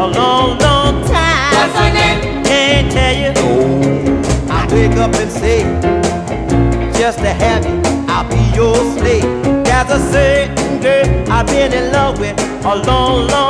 A long, long time. What's her name? Can't tell you. I wake up and say, just to have you, I'll be your slave. There's a certain girl I've been in love with a long, long